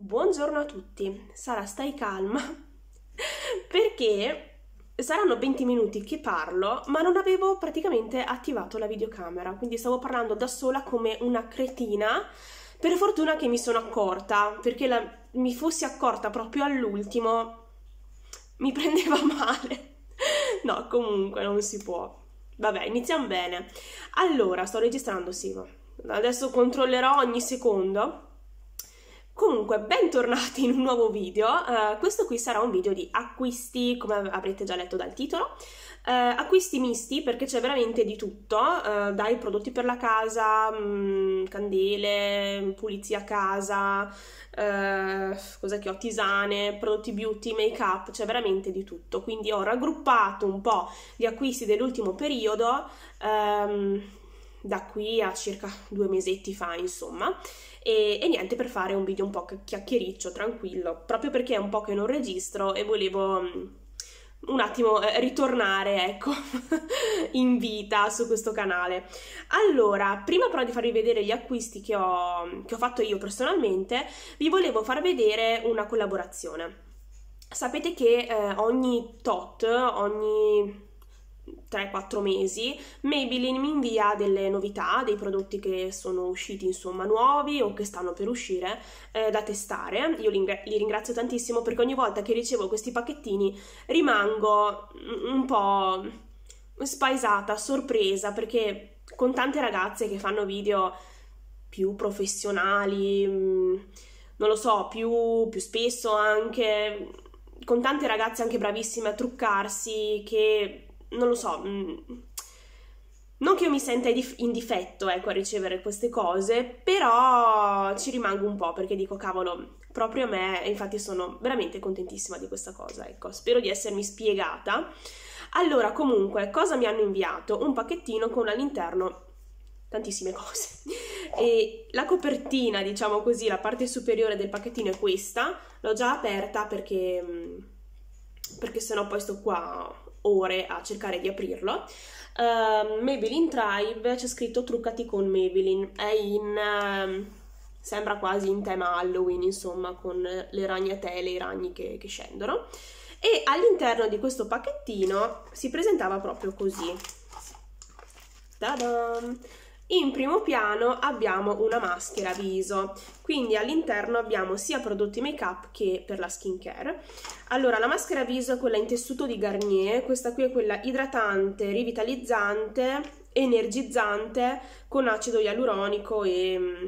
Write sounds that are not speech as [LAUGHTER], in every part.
Buongiorno a tutti, Sara stai calma. [LAUGHS] Perché saranno 20 minuti che parlo ma non avevo praticamente attivato la videocamera quindi stavo parlando da sola come una cretina. Per fortuna che mi sono accorta perché la, mi fossi accorta proprio all'ultimo mi [LAUGHS] prendeva male. No comunque non si può. Vabbè iniziamo bene. Allora sto registrando sì adesso controllerò ogni secondo Comunque, bentornati in un nuovo video. Uh, questo qui sarà un video di acquisti, come avrete già letto dal titolo. Uh, acquisti misti perché c'è veramente di tutto, uh, dai prodotti per la casa, mh, mm, candele, pulizia a casa, cos'è che ho, tisane, prodotti beauty, make up, c'è veramente di tutto. Quindi ho raggruppato un po' gli acquisti dell'ultimo periodo. Um, da qui a circa due mesetti fa, insomma, e, e, niente per fare un video un po' chiacchiericcio, tranquillo, proprio perché è un po' che non registro e volevo mm, un attimo eh, ritornare, ecco, [LAUGHS] in vita su questo canale. Allora, prima però di farvi vedere gli acquisti che ho, che ho fatto io personalmente, vi volevo far vedere una collaborazione. Sapete che eh, ogni tot, ogni 3-4 mesi, Maybelline mi invia delle novità, dei prodotti che sono usciti insomma nuovi o che stanno per uscire eh, da testare. Io li, li, ringrazio tantissimo perché ogni volta che ricevo questi pacchettini rimango un po' spaesata, sorpresa perché con tante ragazze che fanno video più professionali, mm, non lo so, più, più spesso anche, con tante ragazze anche bravissime a truccarsi che non lo so, mm, non che io mi senta in difetto ecco, a ricevere queste cose, però ci rimango un po' perché dico cavolo, proprio a me, infatti sono veramente contentissima di questa cosa, ecco, spero di essermi spiegata. Allora, comunque, cosa mi hanno inviato? Un pacchettino con all'interno tantissime cose. [LAUGHS] E la copertina, diciamo così, la parte superiore del pacchettino è questa, l'ho già aperta perché mm, perché sennò poi sto qua ore a cercare di aprirlo. Uh, Maybelline Tribe c'è scritto truccati con Maybelline, è in... Uh, sembra quasi in tema Halloween, insomma, con le ragnatele, i ragni che, che scendono. E all'interno di questo pacchettino si presentava proprio così. Ta-da! In primo piano abbiamo una maschera viso, quindi all'interno abbiamo sia prodotti make up che per la skincare. Allora, la maschera viso è quella in tessuto di Garnier, questa qui è quella idratante, rivitalizzante, energizzante con acido ialuronico e mm,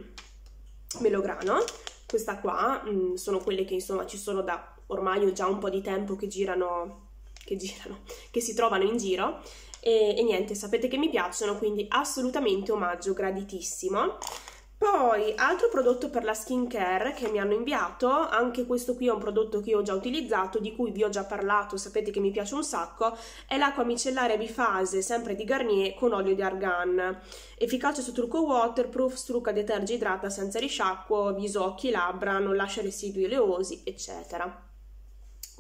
melograno. Questa qua mh, mm, sono quelle che insomma ci sono da ormai già un po' di tempo che girano, che girano, [LAUGHS] che si trovano in giro e, e niente, sapete che mi piacciono, quindi assolutamente omaggio graditissimo. Poi, altro prodotto per la skincare che mi hanno inviato, anche questo qui è un prodotto che ho già utilizzato, di cui vi ho già parlato, sapete che mi piace un sacco, è l'acqua micellare bifase, sempre di Garnier, con olio di argan. Efficace su trucco waterproof, strucca, deterge, idrata senza risciacquo, viso, occhi, labbra, non lascia residui oleosi, eccetera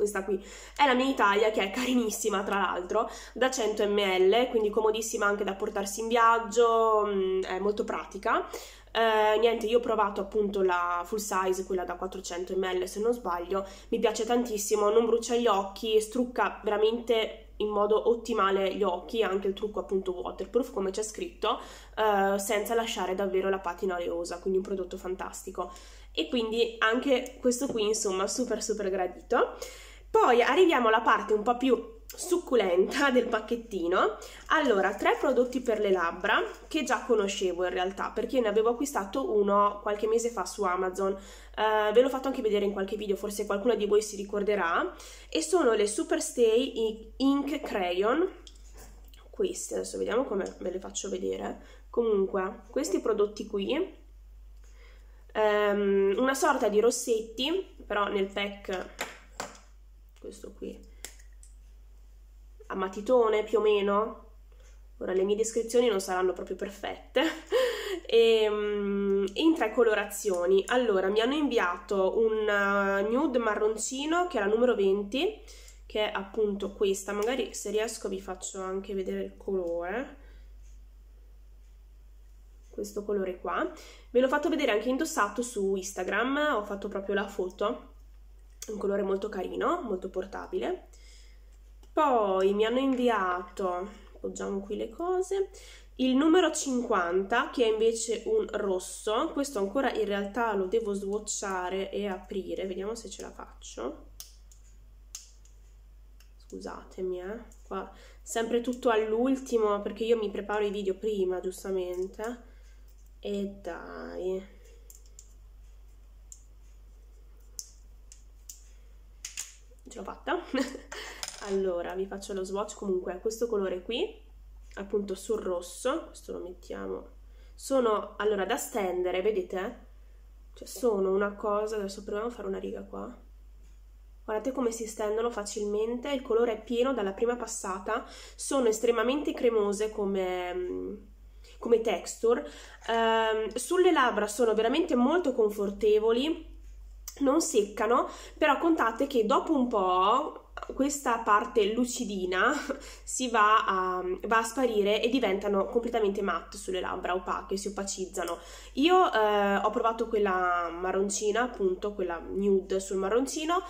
questa qui è la mia Italia che è carinissima tra l'altro da 100 ml quindi comodissima anche da portarsi in viaggio mm, è molto pratica eh, niente io ho provato appunto la full size quella da 400 ml se non sbaglio mi piace tantissimo non brucia gli occhi strucca veramente in modo ottimale gli occhi, anche il trucco appunto waterproof come c'è scritto, eh, senza lasciare davvero la patina oleosa, quindi un prodotto fantastico. E quindi anche questo qui insomma super super gradito. Poi arriviamo alla parte un po' più succulenta del pacchettino. Allora, tre prodotti per le labbra che già conoscevo in realtà perché ne avevo acquistato uno qualche mese fa su Amazon. Uh, ve l'ho fatto anche vedere in qualche video, forse qualcuno di voi si ricorderà. E sono le Superstay Ink Crayon. Queste, adesso vediamo come ve le faccio vedere. Comunque, questi prodotti qui. Um, una sorta di rossetti, però nel pack questo qui. A matitone più o meno. Ora le mie descrizioni non saranno proprio perfette. [LAUGHS] E, um, in tre colorazioni. Allora mi hanno inviato un uh, nude marroncino che è la numero 20 che è appunto questa. Magari se riesco vi faccio anche vedere il colore. Questo colore qua. Ve l'ho fatto vedere anche indossato su Instagram, ho fatto proprio la foto, un colore molto carino, molto portabile. Poi mi hanno inviato, appoggiamo qui le cose, il numero 50 che è invece un rosso, questo ancora in realtà lo devo swatchare e aprire, vediamo se ce la faccio. Scusatemi, eh, qua sempre tutto all'ultimo perché io mi preparo i video prima, giustamente. E dai. Ce l'ho fatta. [LAUGHS] allora, vi faccio lo swatch. Comunque, questo colore qui, appunto sul rosso, questo lo mettiamo. Sono, allora, da stendere, vedete? Cioè, sono una cosa... Adesso proviamo a fare una riga qua. Guardate come si stendono facilmente, il colore è pieno dalla prima passata, sono estremamente cremose come come texture. Um, sulle labbra sono veramente molto confortevoli, non seccano, però contate che dopo un po' questa parte lucidina [LAUGHS] si va a, va a, sparire e diventano completamente matte sulle labbra, opache, si opacizzano. Io eh, ho provato quella marroncina, appunto, quella nude sul marroncino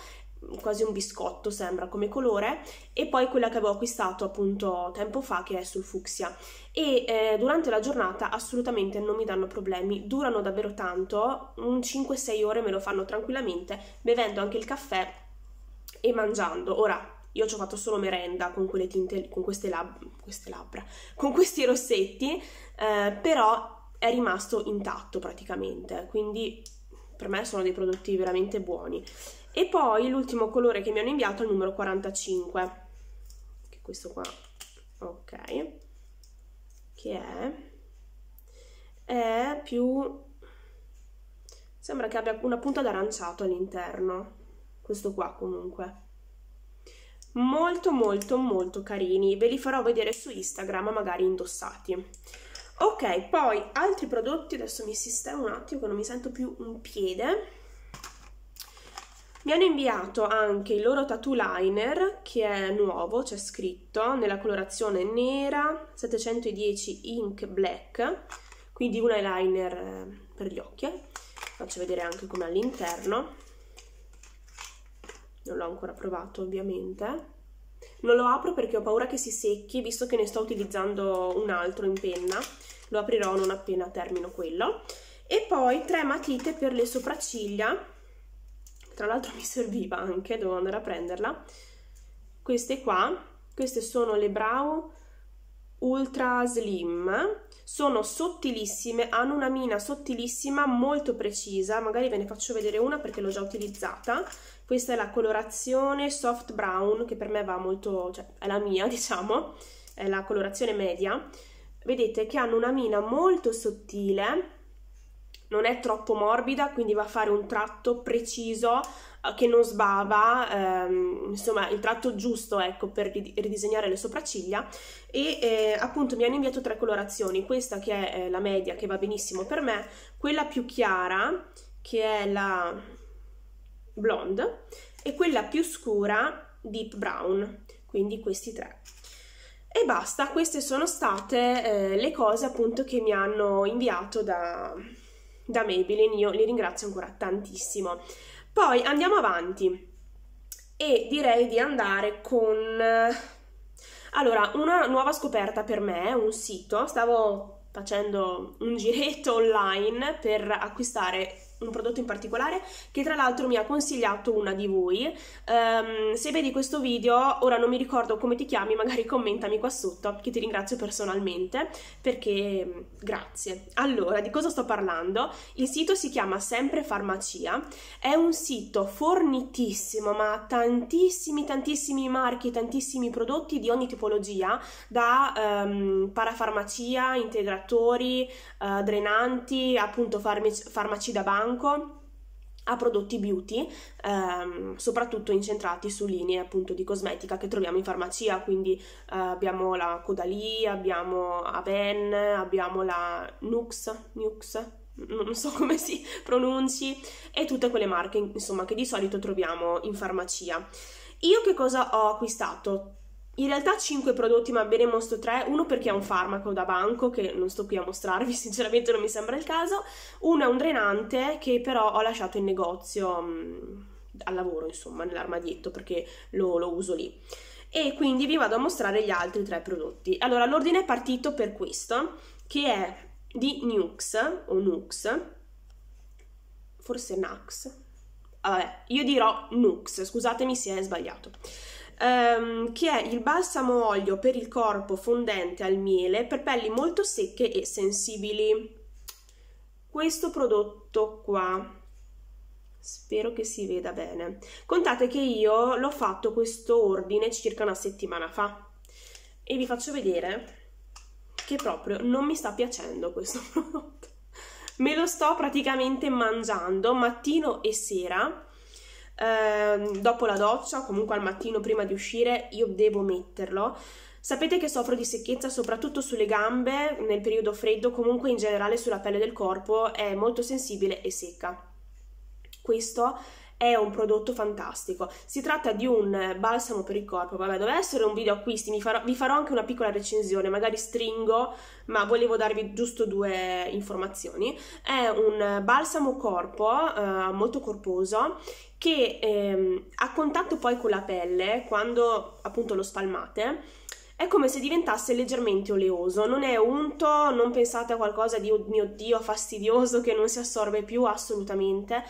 quasi un biscotto sembra come colore e poi quella che avevo acquistato appunto tempo fa che è sul fucsia. E eh, durante la giornata assolutamente non mi danno problemi durano davvero tanto un 5-6 ore me lo fanno tranquillamente bevendo anche il caffè e mangiando. Ora io ci ho fatto solo merenda con quelle tinte con queste, lab- queste labbra con questi rossetti eh, però è rimasto intatto praticamente quindi per me sono dei prodotti veramente buoni e poi l'ultimo colore che mi hanno inviato è il numero 45 che è questo qua ok. Che è? È più sembra che abbia una punta d'aranciato all'interno. Questo qua comunque. Molto molto molto carini. Ve li farò vedere su Instagram magari indossati. Ok poi altri prodotti. Adesso mi sistemo un attimo che non mi sento più un piede mi hanno inviato anche il loro tattoo liner che è nuovo, c'è scritto, nella colorazione nera 710 ink black, quindi un eyeliner eh, per gli occhi. Faccio vedere anche come all'interno. Non l'ho ancora provato ovviamente. Non lo apro perché ho paura che si secchi, visto che ne sto utilizzando un altro in penna. Lo aprirò non appena termino quello. E poi tre matite per le sopracciglia tra l'altro mi serviva anche, devo andare a prenderla. Queste qua, queste sono le Brow Ultra Slim, sono sottilissime, hanno una mina sottilissima, molto precisa, magari ve ne faccio vedere una perché l'ho già utilizzata. Questa è la colorazione Soft Brown, che per me va molto, cioè è la mia [LAUGHS] diciamo, è la colorazione media. Vedete che hanno una mina molto sottile, non è troppo morbida, quindi va a fare un tratto preciso eh, che non sbava, ehm, insomma il tratto giusto ecco per ridisegnare le sopracciglia e eh, appunto mi hanno inviato tre colorazioni, questa che è eh, la media che va benissimo per me, quella più chiara che è la blonde e quella più scura deep brown, quindi questi tre. E basta, queste sono state eh, le cose appunto che mi hanno inviato da, da Maybelline, io li ringrazio ancora tantissimo. Poi andiamo avanti e direi di andare con... Allora, una nuova scoperta per me, un sito, stavo facendo un giretto online per acquistare un prodotto in particolare che tra l'altro mi ha consigliato una di voi. Um, se vedi questo video, ora non mi ricordo come ti chiami, magari commentami qua sotto, che ti ringrazio personalmente, perché mm, grazie. Allora, di cosa sto parlando? Il sito si chiama Sempre Farmacia, è un sito fornitissimo, ma tantissimi, tantissimi marchi, tantissimi prodotti di ogni tipologia, da um, parafarmacia, integratori, uh, drenanti, appunto farmaci, da banco, bianco a prodotti beauty, ehm, soprattutto incentrati su linee appunto di cosmetica che troviamo in farmacia, quindi eh, abbiamo la Caudalie, abbiamo Aven, abbiamo la Nux, Nux, non so [LAUGHS] come si pronunci, e tutte quelle marche insomma che di solito troviamo in farmacia. Io che cosa ho acquistato? In realtà 5 prodotti, ma bene mostro 3. Uno perché è un farmaco da banco, che non sto qui a mostrarvi, [LAUGHS] sinceramente non mi sembra il caso. Uno è un drenante che però ho lasciato in negozio mh, mm, al lavoro, insomma, nell'armadietto perché lo, lo uso lì. E quindi vi vado a mostrare gli altri tre prodotti. Allora, l'ordine è partito per questo, che è di Nux, o Nux, forse Nux. Vabbè, io dirò Nux, scusatemi se è sbagliato ehm, che è il balsamo olio per il corpo fondente al miele per pelli molto secche e sensibili. Questo prodotto qua spero che si veda bene. Contate che io l'ho fatto questo ordine circa una settimana fa e vi faccio vedere che proprio non mi sta piacendo questo [LAUGHS] prodotto. Me lo sto praticamente mangiando mattino e sera eh, dopo la doccia o comunque al mattino prima di uscire io devo metterlo. Sapete che soffro di secchezza soprattutto sulle gambe nel periodo freddo, comunque in generale sulla pelle del corpo è molto sensibile e secca. Questo è un prodotto fantastico. Si tratta di un balsamo per il corpo. Vabbè, doveva essere un video acquisti, farò, vi farò anche una piccola recensione, magari stringo, ma volevo darvi giusto due informazioni. È un balsamo corpo eh, molto corposo che ehm, a contatto poi con la pelle, quando appunto lo spalmate, è come se diventasse leggermente oleoso, non è unto, non pensate a qualcosa di oh mio dio fastidioso che non si assorbe più assolutamente,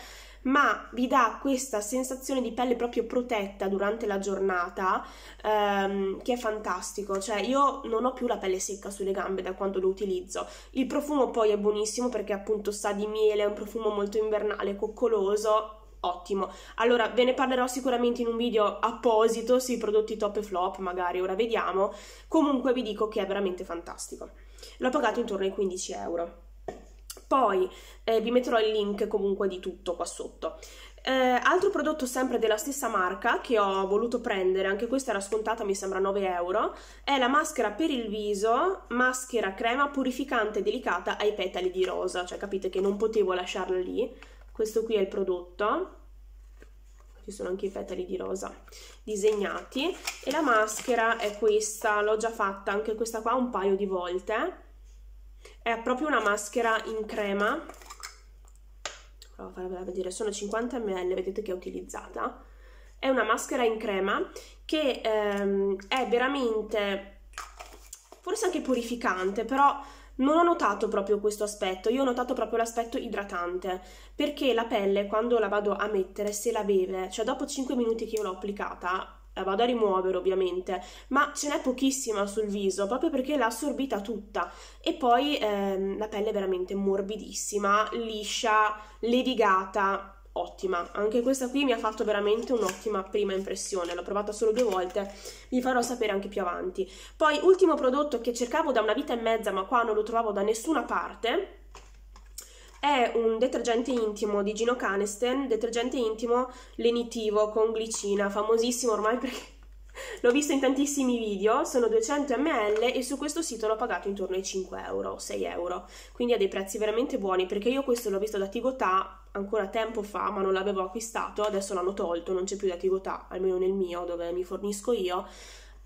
ma vi dà questa sensazione di pelle proprio protetta durante la giornata ehm, che è fantastico, cioè io non ho più la pelle secca sulle gambe da quando lo utilizzo. Il profumo poi è buonissimo perché appunto sa di miele, è un profumo molto invernale, coccoloso, ottimo. Allora, ve ne parlerò sicuramente in un video apposito sui prodotti top e flop, magari ora vediamo. Comunque vi dico che è veramente fantastico. L'ho pagato intorno ai 15 euro. Poi eh, vi metterò il link comunque di tutto qua sotto. Eh, altro prodotto sempre della stessa marca che ho voluto prendere, anche questa era scontata, mi sembra 9 euro, è la maschera per il viso, maschera crema purificante delicata ai petali di rosa, cioè capite che non potevo lasciarla lì. Questo qui è il prodotto, ci sono anche i petali di rosa disegnati. E la maschera è questa, l'ho già fatta anche questa qua un paio di volte. È proprio una maschera in crema. Provo a farvela vedere. Sono 50 ml vedete che è utilizzata. È una maschera in crema che ehm, è veramente forse anche purificante però non ho notato proprio questo aspetto, io ho notato proprio l'aspetto idratante, perché la pelle quando la vado a mettere se la beve, cioè dopo 5 minuti che io l'ho applicata, la vado a rimuovere ovviamente, ma ce n'è pochissima sul viso proprio perché l'ha assorbita tutta. E poi ehm, la pelle è veramente morbidissima, liscia, levigata, ottima. Anche questa qui mi ha fatto veramente un'ottima prima impressione, l'ho provata solo due volte, vi farò sapere anche più avanti. Poi ultimo prodotto che cercavo da una vita e mezza ma qua non lo trovavo da nessuna parte, è un detergente intimo di Gino Canesten, detergente intimo lenitivo con glicina, famosissimo ormai [LAUGHS] perché l'ho visto in tantissimi video, sono 200 ml e su questo sito l'ho pagato intorno ai 5 euro, 6 euro, quindi ha dei prezzi veramente buoni perché io questo l'ho visto da Tigotà ancora tempo fa ma non l'avevo acquistato, adesso l'hanno tolto, non c'è più da Tigotà, almeno nel mio dove mi fornisco io,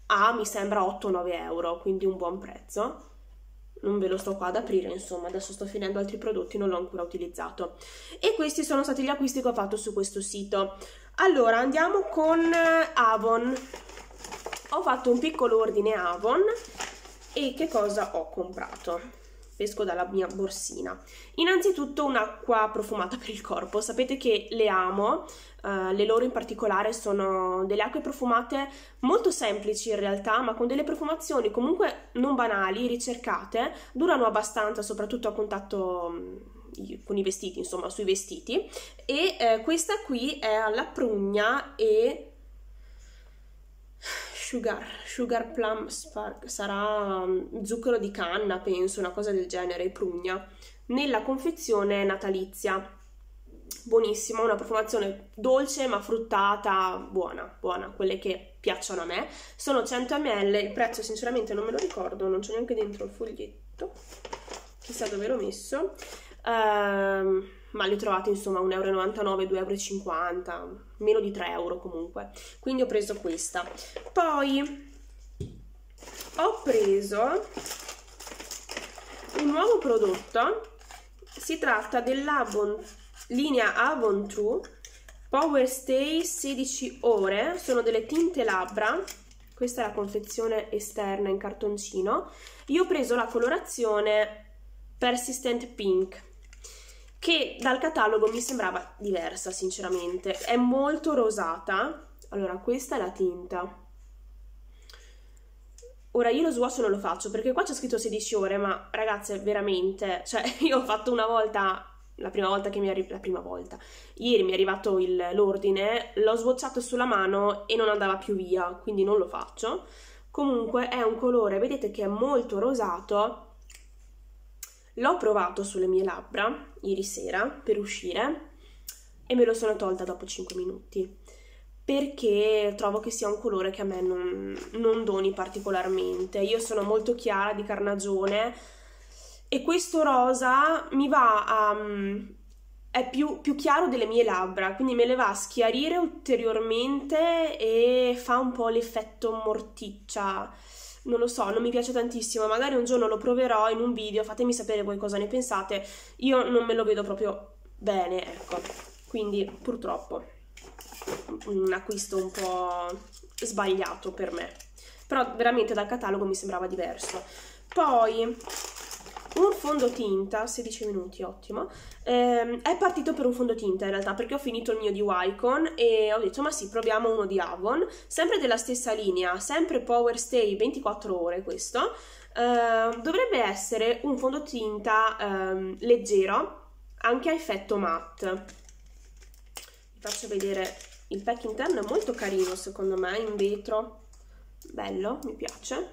a mi sembra 8-9 euro, quindi un buon prezzo non ve lo sto qua ad aprire, insomma, adesso sto finendo altri prodotti, non l'ho ancora utilizzato. E questi sono stati gli acquisti che ho fatto su questo sito. Allora, andiamo con Avon. Ho fatto un piccolo ordine Avon e che cosa ho comprato? Esco dalla mia borsina. Innanzitutto un'acqua profumata per il corpo. Sapete che le amo, uh, le loro in particolare sono delle acque profumate molto semplici in realtà, ma con delle profumazioni comunque non banali, ricercate, durano abbastanza, soprattutto a contatto mm, con i vestiti, insomma, sui vestiti. E eh, questa qui è alla prugna e sugar, sugar plum spark, sarà mm, zucchero di canna, penso, una cosa del genere, prugna, nella confezione natalizia. Buonissima, una profumazione dolce ma fruttata, buona, buona, quelle che piacciono a me. Sono 100 ml, il prezzo sinceramente non me lo ricordo, non c'è neanche dentro il foglietto, chissà dove l'ho messo. Uh, ma li trovate insomma 1,99 euro, 2,50 euro, meno di 3 euro comunque. Quindi ho preso questa. Poi ho preso un nuovo prodotto. Si tratta dell'Avon linea Avon True Power Stay 16 ore. Sono delle tinte labbra. Questa è la confezione esterna in cartoncino. Io ho preso la colorazione Persistent Pink che dal catalogo mi sembrava diversa sinceramente. È molto rosata. Allora questa è la tinta. Ora io lo swatch non lo faccio perché qua c'è scritto 16 ore, ma ragazze, veramente, cioè [LAUGHS] io ho fatto una volta, la prima volta che mi è arrivato, la prima volta, ieri mi è arrivato l'ordine, l'ho swatchato sulla mano e non andava più via, quindi non lo faccio. Comunque è un colore, vedete che è molto rosato, l'ho provato sulle mie labbra ieri sera per uscire e me lo sono tolta dopo 5 minuti perché trovo che sia un colore che a me non, non doni particolarmente. Io sono molto chiara di carnagione e questo rosa mi va a... È più, più, chiaro delle mie labbra, quindi me le va a schiarire ulteriormente e fa un po' l'effetto morticcia. Non lo so, non mi piace tantissimo, magari un giorno lo proverò in un video, fatemi sapere voi cosa ne pensate. Io non me lo vedo proprio bene, ecco. Quindi, purtroppo un acquisto un po' sbagliato per me però veramente dal catalogo mi sembrava diverso poi un fondotinta 16 minuti ottimo. Ehm, è partito per un fondotinta in realtà perché ho finito il mio di Wycon e ho detto ma sì proviamo uno di Avon. Sempre della stessa linea sempre Power Stay 24 ore questo. Ehm, dovrebbe essere un fondotinta ehm, leggero anche a effetto matte. Vi faccio vedere il pack interno è molto carino secondo me, in vetro, bello, mi piace,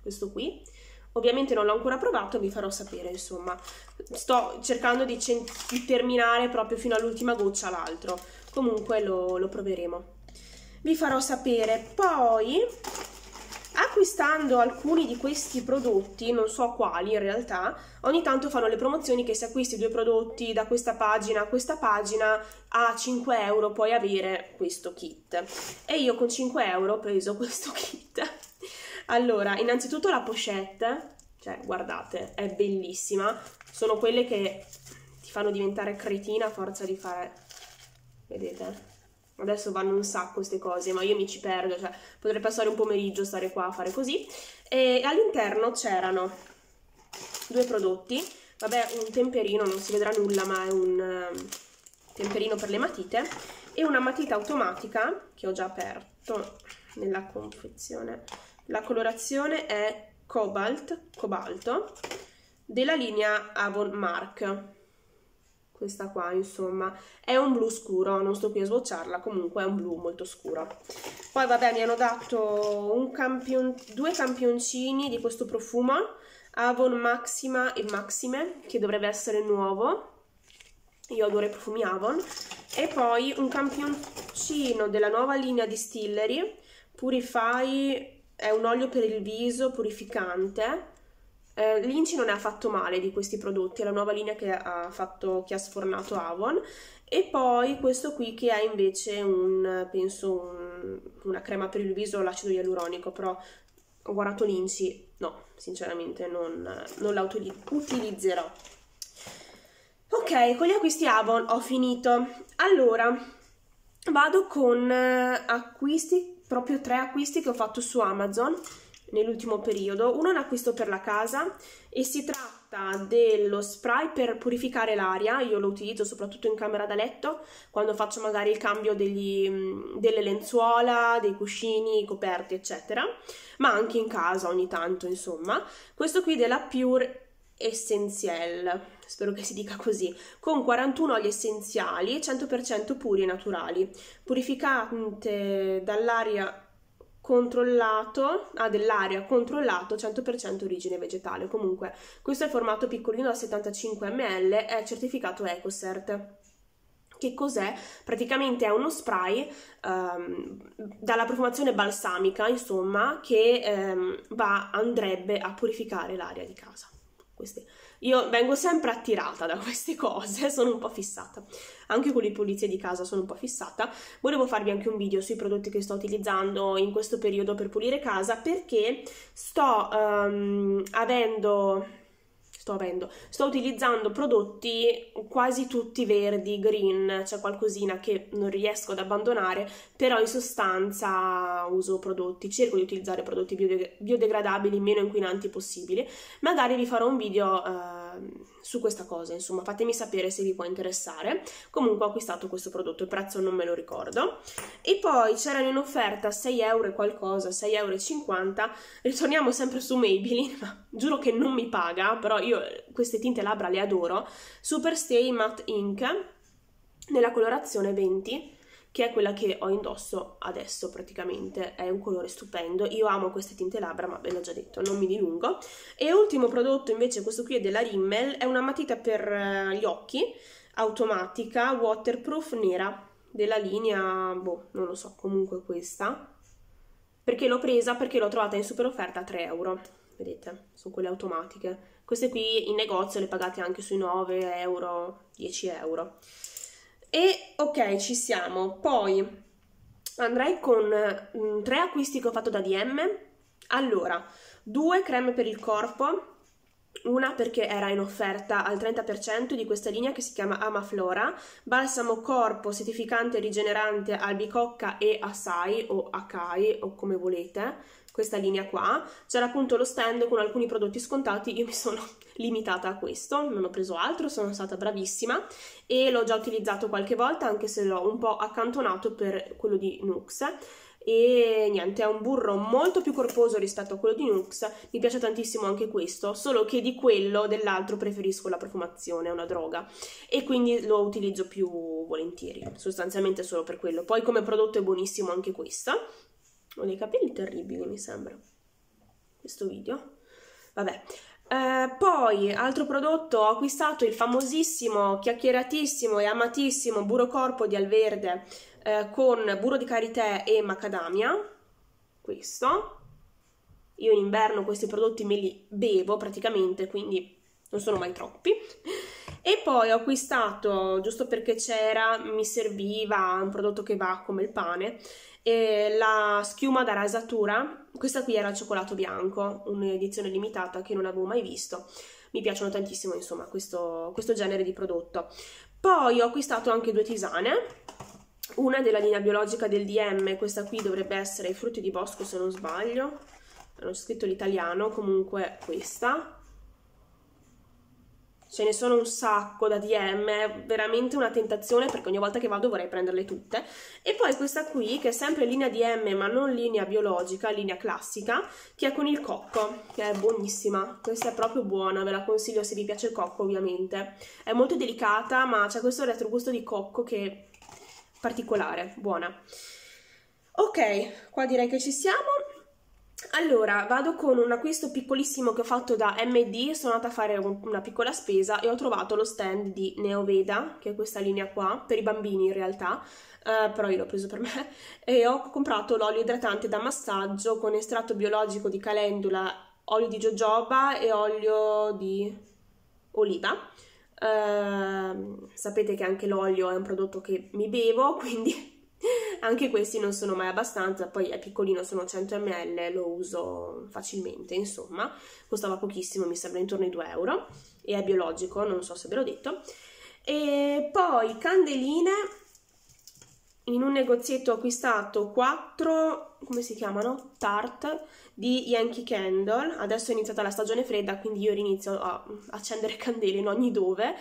questo qui. Ovviamente non l'ho ancora provato, vi farò sapere, insomma. Sto cercando di, di terminare proprio fino all'ultima goccia l'altro. Comunque lo, lo proveremo. Vi farò sapere. Poi acquistando alcuni di questi prodotti, non so quali in realtà, ogni tanto fanno le promozioni che se acquisti due prodotti da questa pagina a questa pagina a 5 euro puoi avere questo kit. E io con 5 euro ho preso [LAUGHS] questo kit. Allora, innanzitutto la pochette, cioè guardate, è bellissima. Sono quelle che ti fanno diventare cretina a forza di fare... Vedete? adesso vanno un sacco queste cose, ma io mi ci perdo, cioè potrei passare un pomeriggio, stare qua a fare così. E all'interno c'erano due prodotti, vabbè un temperino, non si vedrà nulla, ma è un uh, temperino per le matite, e una matita automatica, che ho già aperto nella confezione. La colorazione è Cobalt, cobalto, della linea Avon Mark questa qua insomma è un blu scuro non sto qui a swatcharla comunque è un blu molto scuro. Poi vabbè mi hanno dato campion due campioncini di questo profumo Avon Maxima e Maxime che dovrebbe essere nuovo. Io adoro i profumi Avon. E poi un campioncino della nuova linea Distillery Purify è un olio per il viso purificante eh, L'Inci non è affatto male di questi prodotti, è la nuova linea che ha, fatto, che ha sfornato Avon e poi questo qui che è invece un, penso, un, una crema per il viso l'acido ialuronico, però ho guardato l'Inci, no, sinceramente non, non la utilizzerò. Ok, con gli acquisti Avon ho finito. Allora, vado con eh, acquisti, proprio tre acquisti che ho fatto su Amazon nell'ultimo periodo. Uno è un acquisto per la casa e si tratta dello spray per purificare l'aria, io lo utilizzo soprattutto in camera da letto, quando faccio magari il cambio degli, mm, delle lenzuola, dei cuscini, coperti, eccetera, ma anche in casa ogni tanto, insomma. Questo qui della Pure Essentiel, spero che si dica così, con 41 oli essenziali, 100% puri e naturali, purificante dall'aria controllato, ah, dell'aria controllato 100% origine vegetale. Comunque, questo è il formato piccolino da 75 ml, è certificato EcoCert. Che cos'è? Praticamente è uno spray um, dalla profumazione balsamica, insomma, che um, va, andrebbe a purificare l'aria di casa. Queste Io vengo sempre attirata da queste cose, [LAUGHS] sono un po' fissata. Anche con le pulizie di casa sono un po' fissata. Volevo farvi anche un video sui prodotti che sto utilizzando in questo periodo per pulire casa perché sto um, avendo sto avendo. Sto utilizzando prodotti quasi tutti verdi, green, c'è qualcosina che non riesco ad abbandonare, però in sostanza uso prodotti, cerco di utilizzare prodotti biode- biodegradabili, meno inquinanti possibili. Magari vi farò un video eh, su questa cosa, insomma, fatemi sapere se vi può interessare. Comunque ho acquistato questo prodotto, il prezzo non me lo ricordo. E poi c'erano in offerta 6 euro e qualcosa, 6,50 euro. Ritorniamo sempre su Maybelline, [LAUGHS] ma giuro che non mi paga, però io io queste tinte labbra le adoro, Superstay Matte Ink nella colorazione 20 che è quella che ho indosso adesso praticamente, è un colore stupendo, io amo queste tinte labbra ma ve l'ho già detto, non mi dilungo. E ultimo prodotto invece, questo qui è della Rimmel, è una matita per eh, gli occhi, automatica, waterproof, nera, della linea, boh, non lo so, comunque questa. Perché l'ho presa? Perché l'ho trovata in super offerta a 3 euro, vedete, sono quelle automatiche queste qui in negozio le pagate anche sui 9 euro, 10 euro. E ok, ci siamo. Poi andrei con mh, mm, tre acquisti che ho fatto da DM. Allora, due creme per il corpo, una perché era in offerta al 30% di questa linea che si chiama Amaflora, balsamo corpo certificante rigenerante albicocca e Asai o Akai o come volete questa linea qua, c'era appunto lo stand con alcuni prodotti scontati, io mi sono [LAUGHS] limitata a questo, non ho preso altro, sono stata bravissima e l'ho già utilizzato qualche volta anche se l'ho un po' accantonato per quello di Nux. E niente, è un burro molto più corposo rispetto a quello di Nux, mi piace tantissimo anche questo, solo che di quello dell'altro preferisco la profumazione, è una droga. E quindi lo utilizzo più volentieri, sostanzialmente solo per quello. Poi come prodotto è buonissimo anche questo ho dei capelli terribili, mi sembra. Questo video. Vabbè. Eh, poi, altro prodotto, ho acquistato il famosissimo, chiacchieratissimo e amatissimo burro corpo di Alverde eh, con burro di karité e macadamia. Questo. Io in inverno questi prodotti me li bevo praticamente, quindi non sono mai troppi. E poi ho acquistato, giusto perché c'era, mi serviva un prodotto che va come il pane, e la schiuma da rasatura, questa qui era il cioccolato bianco, un'edizione limitata che non avevo mai visto. Mi piacciono tantissimo, insomma, questo, questo genere di prodotto. Poi ho acquistato anche due tisane, una della linea biologica del DM, questa qui dovrebbe essere i frutti di bosco se non sbaglio, c'è scritto l'italiano, comunque questa, ce ne sono un sacco da DM, è veramente una tentazione perché ogni volta che vado vorrei prenderle tutte. E poi questa qui, che è sempre linea DM ma non linea biologica, linea classica, che è con il cocco, che è buonissima. Questa è proprio buona, ve la consiglio se vi piace il cocco ovviamente. È molto delicata ma c'è questo retrogusto di cocco che è particolare, buona. Ok, qua direi che ci siamo. Allora, vado con un acquisto piccolissimo che ho fatto da MD, sono andata a fare un, una piccola spesa e ho trovato lo stand di Neoveda, che è questa linea qua, per i bambini in realtà, uh, però io l'ho preso per me, [LAUGHS] e ho comprato l'olio idratante da massaggio con estratto biologico di calendula, olio di jojoba e olio di oliva. Uh, sapete che anche l'olio è un prodotto che mi bevo, [LAUGHS] quindi [LAUGHS] anche questi non sono mai abbastanza, poi è piccolino, sono 100 ml, lo uso facilmente, insomma, costava pochissimo, mi sembra intorno ai 2 euro, e è biologico, non so se ve l'ho detto. E poi candeline, in un negozietto ho acquistato 4, come si chiamano? Tart di Yankee Candle, adesso è iniziata la stagione fredda, quindi io inizio a accendere [LAUGHS] candele in ogni dove,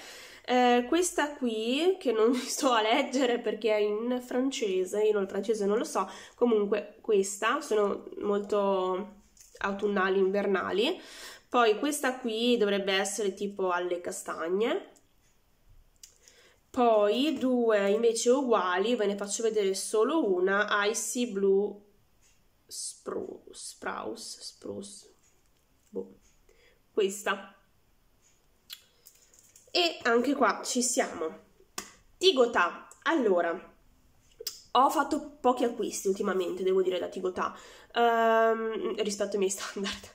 eh, questa qui, che non [LAUGHS] sto a leggere perché è in francese, io il francese non lo so, comunque questa, sono molto autunnali, invernali. Poi questa qui dovrebbe essere tipo alle castagne. Poi due invece uguali, ve ne faccio vedere solo una, Icy Blue Spruce, Spruce, Spruce, boh, questa e anche qua ci siamo. Tigotà. Allora, ho fatto pochi acquisti ultimamente, devo dire, da Tigotà, um, rispetto ai miei [LAUGHS] standard.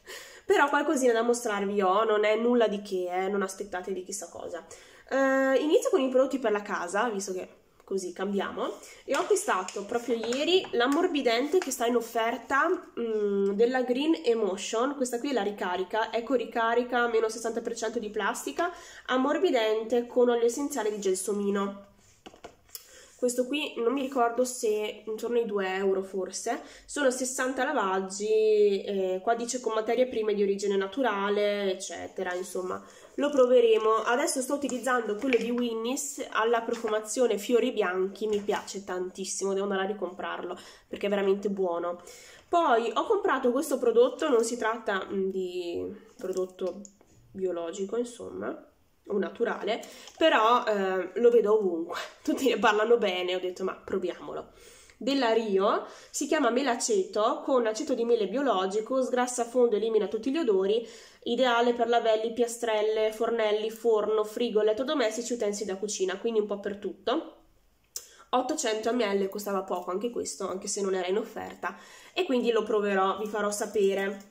però qualcosina da mostrarvi ho, non è nulla di che, eh, non aspettate di chissà cosa. Uh, inizio con i prodotti per la casa, visto che così cambiamo e ho acquistato proprio ieri l'ammorbidente che sta in offerta mh, mm, della Green Emotion. Questa qui è la ricarica eco ricarica meno 60% di plastica ammorbidente con olio essenziale di gelsomino. Questo qui non mi ricordo se intorno ai 2 euro forse, sono 60 lavaggi, eh, qua dice con materie prime di origine naturale, eccetera, insomma, lo proveremo. Adesso sto utilizzando quello di Winnis alla profumazione fiori bianchi, mi piace tantissimo, devo andare a ricomprarlo perché è veramente buono. Poi ho comprato questo prodotto, non si tratta mm, di prodotto biologico, insomma, o naturale, però eh, lo vedo ovunque, [LAUGHS] tutti ne parlano bene, ho detto ma proviamolo. Della Rio si chiama melaceto con aceto di mele biologico, sgrassa a fondo, elimina tutti gli odori, ideale per lavelli, piastrelle, fornelli, forno, frigo, elettrodomestici, utensili da cucina, quindi un po' per tutto. 800 ml costava poco anche questo, anche se non era in offerta, e quindi lo proverò, vi farò sapere.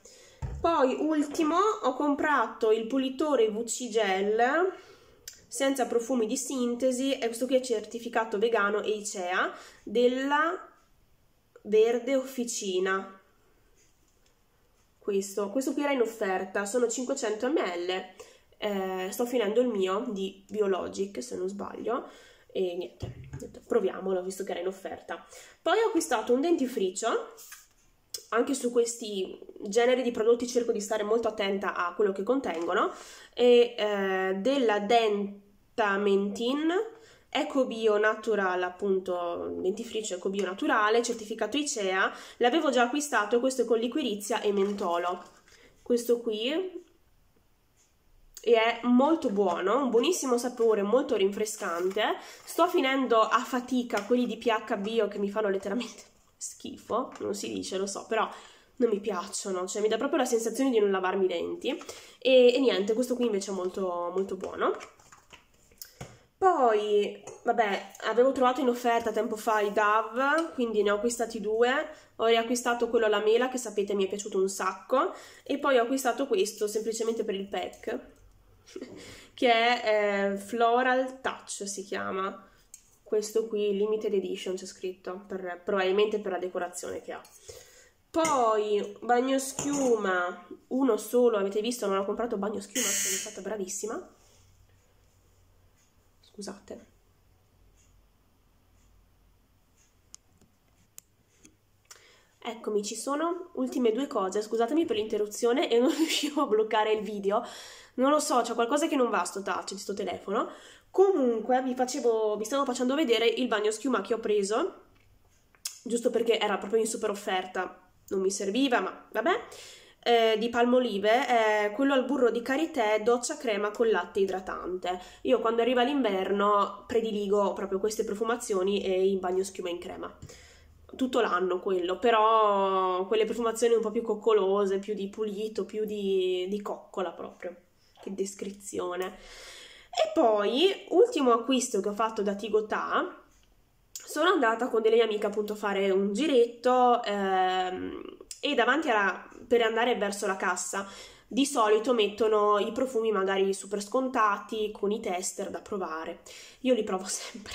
Poi, ultimo, ho comprato il pulitore VC Gel senza profumi di sintesi, e questo qui è certificato vegano e ICEA della Verde Officina. Questo, questo qui era in offerta, sono 500 ml, eh, sto finendo il mio di Biologic se non sbaglio e niente, proviamolo visto che era in offerta. Poi ho acquistato un dentifricio anche su questi generi di prodotti cerco di stare molto attenta a quello che contengono e eh, della Dentamentin Ecobio Natural, appunto dentifricio Ecobio Naturale, certificato ICEA, l'avevo già acquistato, questo è con liquirizia e mentolo. Questo qui è molto buono, un buonissimo sapore, molto rinfrescante. Sto finendo a fatica quelli di pH Bio che mi fanno letteralmente [LAUGHS] schifo, non si dice, lo so, però non mi piacciono, cioè mi dà proprio la sensazione di non lavarmi i denti e, e niente, questo qui invece è molto, molto buono. Poi, vabbè, avevo trovato in offerta tempo fa i Dove, quindi ne ho acquistati due. Ho riacquistato quello alla mela, che sapete mi è piaciuto un sacco. E poi ho acquistato questo, semplicemente per il pack, [LAUGHS] che è eh, Floral Touch, si chiama questo qui limited edition c'è scritto per, probabilmente per la decorazione che ha poi bagno schiuma uno solo avete visto non ho comprato bagno schiuma sono stata bravissima scusate. Eccomi, ci sono ultime due cose, scusatemi per l'interruzione e non [LAUGHS] riuscivo a bloccare il video, non lo so, c'è qualcosa che non va sto touch di sto telefono, Comunque vi, facevo, vi stavo facendo vedere il bagno schiuma che ho preso, giusto perché era proprio in super offerta, non mi serviva, ma vabbè, eh, di Palmolive, è quello al burro di karité doccia crema con latte idratante. Io quando arriva l'inverno prediligo proprio queste profumazioni e il bagno schiuma in crema. Tutto l'anno quello, però quelle profumazioni un po' più coccolose, più di pulito, più di, di coccola proprio. Che descrizione. E poi, ultimo acquisto che ho fatto da Tigotà, sono andata con delle mie amiche appunto a fare un giretto ehm, e davanti alla, per andare verso la cassa di solito mettono i profumi magari super scontati con i tester da provare. Io li provo [LAUGHS] sempre.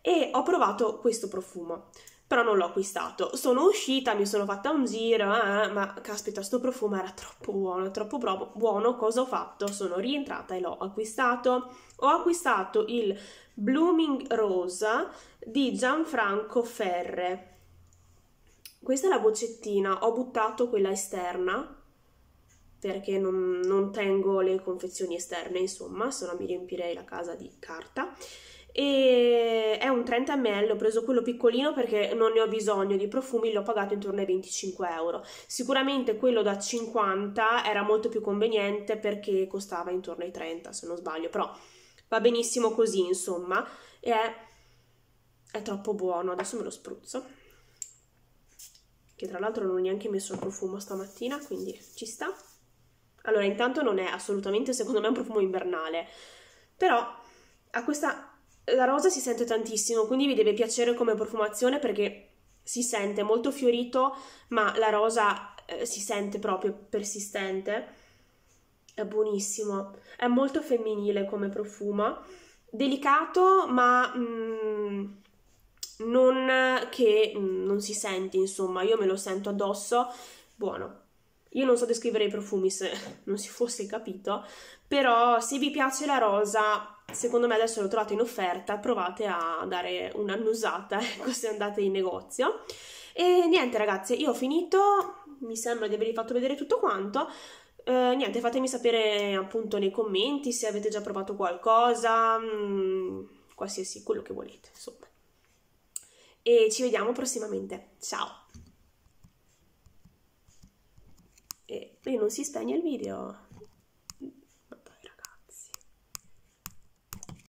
E ho provato questo profumo però non l'ho acquistato. Sono uscita, mi sono fatta un giro, eh, ma caspita, sto profumo era troppo buono, troppo buono. Cosa ho fatto? Sono rientrata e l'ho acquistato. Ho acquistato il Blooming Rosa di Gianfranco Ferre. Questa è la boccettina, ho buttato quella esterna perché non, non tengo le confezioni esterne, insomma, se no mi riempirei la casa di carta e è un 30 ml, ho preso quello piccolino perché non ne ho bisogno di profumi, l'ho pagato intorno ai 25 euro. Sicuramente quello da 50 era molto più conveniente perché costava intorno ai 30 se non sbaglio, però va benissimo così insomma e è, è troppo buono, adesso me lo spruzzo che tra l'altro non ho neanche messo il profumo stamattina quindi ci sta. Allora intanto non è assolutamente secondo me un profumo invernale però ha questa la rosa si sente tantissimo, quindi vi deve piacere come profumazione perché si sente molto fiorito, ma la rosa eh, si sente proprio persistente. È buonissimo, è molto femminile come profumo, delicato ma mm, non che mm, non si sente, insomma, io me lo sento addosso, buono. Io non so descrivere i profumi se [LAUGHS] non si fosse capito, però se vi piace la rosa, secondo me adesso lo trovate in offerta, provate a dare un'annusata, [LAUGHS] ecco, se andate in negozio. E niente ragazzi, io ho finito, mi sembra di avervi fatto vedere tutto quanto. Eh, niente, fatemi sapere appunto nei commenti se avete già provato qualcosa, mh, mm, qualsiasi, quello che volete, insomma. E ci vediamo prossimamente. Ciao! E non si spegne il video.